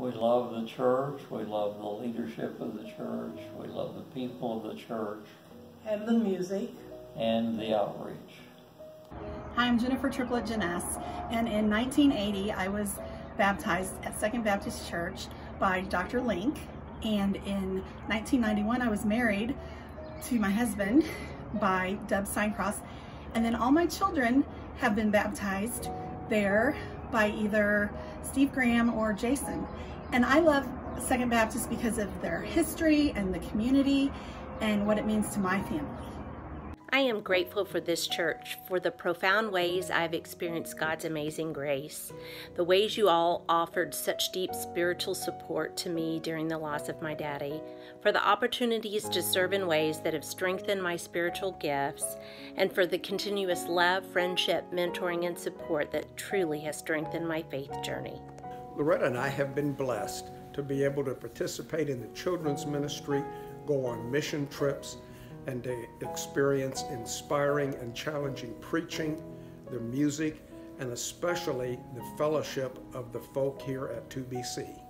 We love the church. We love the leadership of the church. We love the people of the church and the music and the outreach. Hi, I'm Jennifer Triplett Janess, and in 1980 I was baptized at Second Baptist Church by Dr. Link, and in 1991 I was married to my husband by Dub Signcross, and then all my children have been baptized there by either Steve Graham or Jason. And I love Second Baptist because of their history and the community and what it means to my family. I am grateful for this church, for the profound ways I've experienced God's amazing grace, the ways you all offered such deep spiritual support to me during the loss of my daddy, for the opportunities to serve in ways that have strengthened my spiritual gifts, and for the continuous love, friendship, mentoring, and support that truly has strengthened my faith journey. Loretta and I have been blessed to be able to participate in the children's ministry, go on mission trips, and to experience inspiring and challenging preaching, the music, and especially the fellowship of the folk here at 2BC.